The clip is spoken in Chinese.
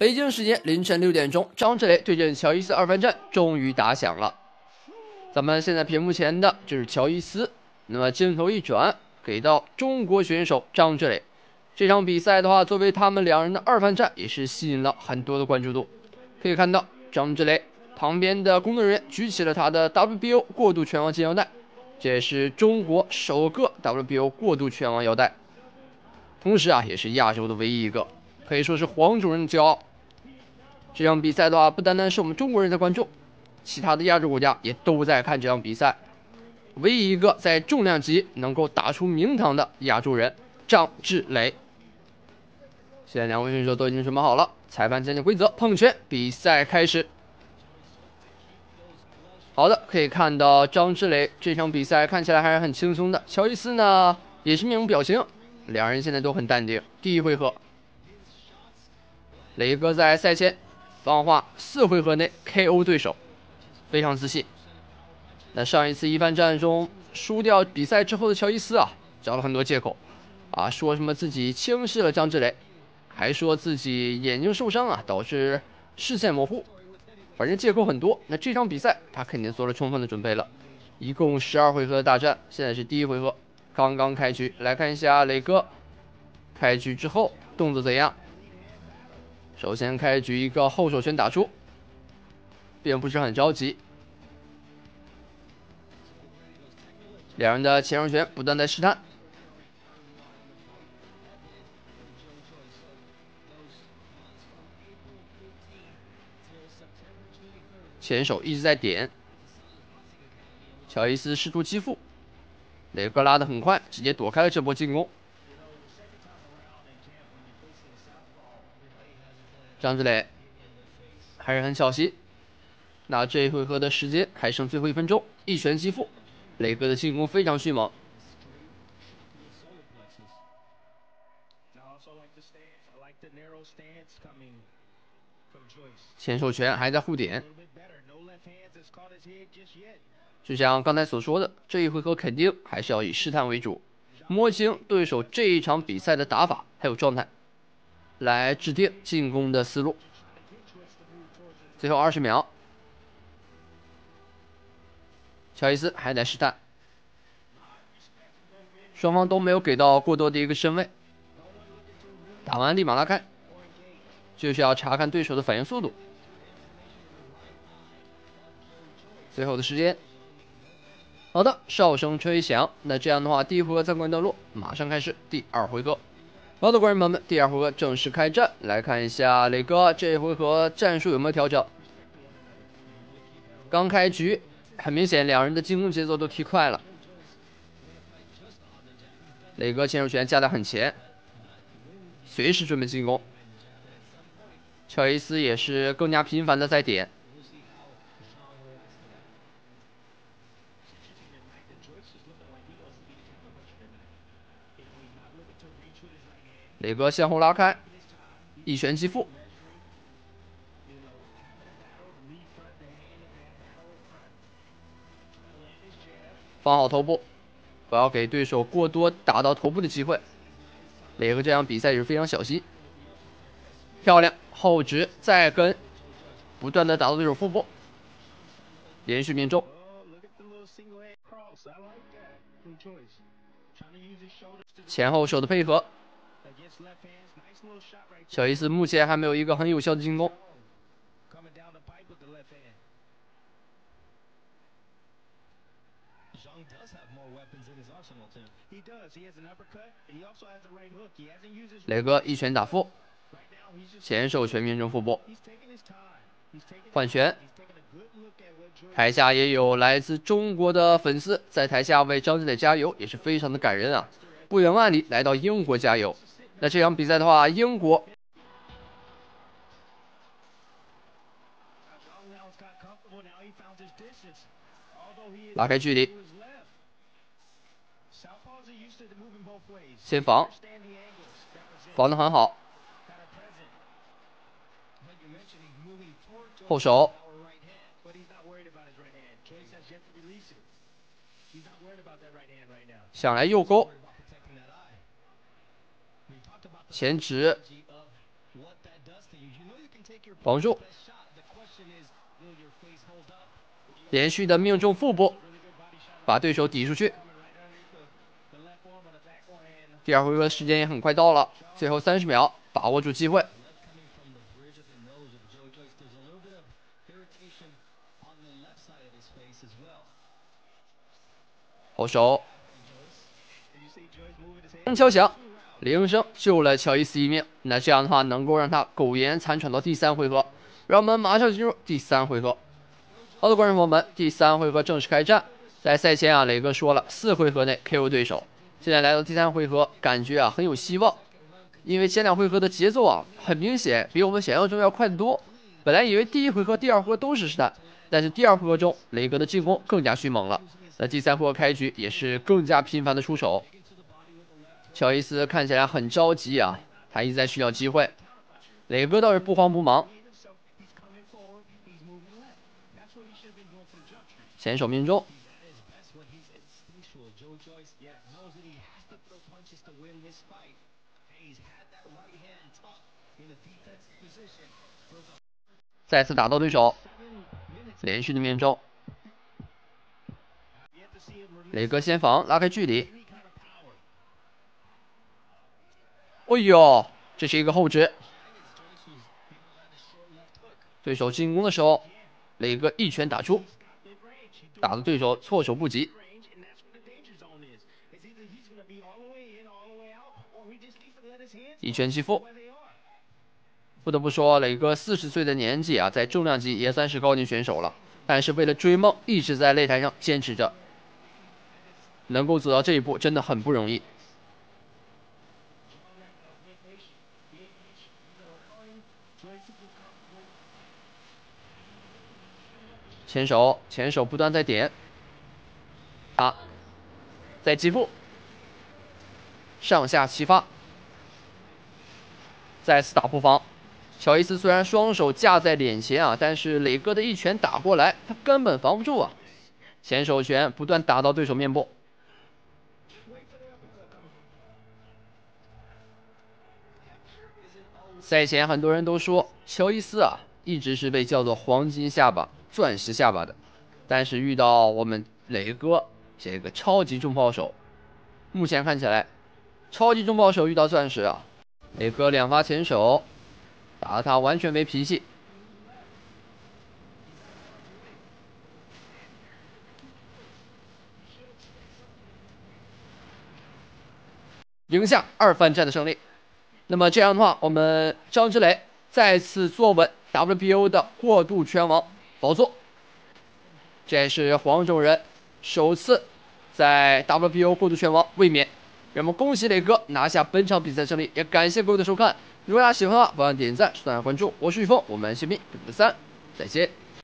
北京时间凌晨六点钟，张志磊对阵乔伊斯二番战终于打响了。咱们现在屏幕前的就是乔伊斯，那么镜头一转，给到中国选手张志磊。这场比赛的话，作为他们两人的二番战，也是吸引了很多的关注度。可以看到，张志磊旁边的工作人员举起了他的 WBO 过渡拳王金腰带，这也是中国首个 WBO 过渡拳王腰带，同时啊，也是亚洲的唯一一个，可以说是黄种人的骄傲。这场比赛的话，不单单是我们中国人在关注，其他的亚洲国家也都在看这场比赛。唯一一个在重量级能够打出名堂的亚洲人，张志磊。现在两位选手都已经准备好了，裁判讲解规则，碰拳，比赛开始。好的，可以看到张志磊这场比赛看起来还是很轻松的，乔伊斯呢也是面无表情，两人现在都很淡定。第一回合，雷哥在赛前放话四回合内 KO 对手，非常自信。那上一次一番战中输掉比赛之后的乔伊斯啊，找了很多借口，啊，说什么自己轻视了张志磊。还说自己眼睛受伤啊，导致视线模糊，反正借口很多。那这场比赛他肯定做了充分的准备了，一共十二回合的大战，现在是第一回合，刚刚开局。来看一下磊哥开局之后动作怎样。首先开局一个后手拳打出，并不是很着急，两人的前手拳不断在试探。前手一直在点，乔伊斯试图击负，雷哥拉的很快，直接躲开了这波进攻。张志磊。还是很小心，那这一回合的时间还剩最后一分钟，一拳击负，磊哥的进攻非常迅猛，前手拳还在互点。就像刚才所说的，这一回合肯定还是要以试探为主，摸清对手这一场比赛的打法还有状态，来制定进攻的思路。最后二十秒，乔伊斯还在试探，双方都没有给到过多的一个身位，打完立马拉开，就是要查看对手的反应速度。最后的时间，好的，哨声吹响。那这样的话，第一回合暂告段落，马上开始第二回合。好的，观众朋友们，第二回合正式开战。来看一下磊哥这一回合战术有没有调整。刚开局，很明显两人的进攻节奏都提快了。磊哥前手拳架得很前，随时准备进攻。乔伊斯也是更加频繁的在点。磊哥向后拉开，一拳击腹，放好头部，不要给对手过多打到头部的机会。磊哥这样比赛也是非常小心，漂亮后直再跟，不断的打到对手腹部，连续命中。前后手的配合。小伊斯目前还没有一个很有效的进攻。雷哥一拳打腹，前手全面中腹部，换拳。台下也有来自中国的粉丝在台下为张志磊加油，也是非常的感人啊！不远万里来到英国加油。那这场比赛的话，英国拉开距离，先防，防的很好，后手，想来右勾。前直，防住，连续的命中腹部，把对手抵出去。第二回合时间也很快到了，最后三十秒，把握住机会。好手，敲响，铃声救了乔伊斯一命。那这样的话，能够让他苟延残喘到第三回合。让我们马上进入第三回合。好的，观众朋友们，第三回合正式开战。在赛前啊，磊哥说了，四回合内 KO 对手。现在来到第三回合，感觉啊很有希望，因为前两回合的节奏啊，很明显比我们想象中要快得多。本来以为第一回合、第二回合都是试探，但是第二回合中，磊哥的进攻更加迅猛了。那第三回合开局也是更加频繁的出手，乔伊斯看起来很着急啊，他一直在寻找机会。磊哥倒是不慌不忙，前手命中，再次打到对手，连续的命中。磊哥先防，拉开距离。哎呦，这是一个后直。对手进攻的时候，磊哥一拳打出，打的对手措手不及。一拳击腹。不得不说，磊哥四十岁的年纪啊，在重量级也算是高龄选手了，但是为了追梦，一直在擂台上坚持着。能够走到这一步真的很不容易。前手，前手不断在点，啊，在击步，上下齐发，再次打破防。乔伊斯虽然双手架在脸前啊，但是磊哥的一拳打过来，他根本防不住啊。前手拳不断打到对手面部。赛前很多人都说乔伊斯啊，一直是被叫做黄金下巴、钻石下巴的，但是遇到我们磊哥这个超级重炮手，目前看起来，超级重炮手遇到钻石啊，磊哥两发前手，打得他完全没脾气。赢下二番战的胜利。那么这样的话，我们张之磊再次坐稳 WBO 的过渡拳王宝座。这也是黄种人首次在 WBO 过渡拳王卫冕。让我们恭喜磊哥拿下本场比赛胜利，也感谢各位的收看。如果大家喜欢的话，不忘点赞、收藏、关注。我是玉峰，我们下面不见不散，再见。